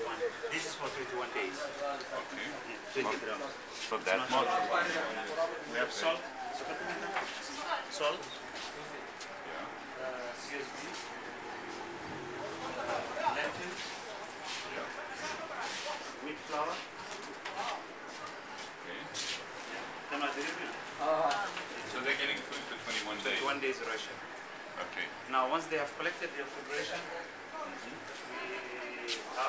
21. This is for 21 days. Okay. Yeah, 20 grams. So that much. We have salt. Salt. Yeah. Uh, CSB. Lentils. Yeah. Wheat flour. Okay. Tomato. So they're getting food for 21 days. 21 days ration. Okay. Now, once they have collected their preparation,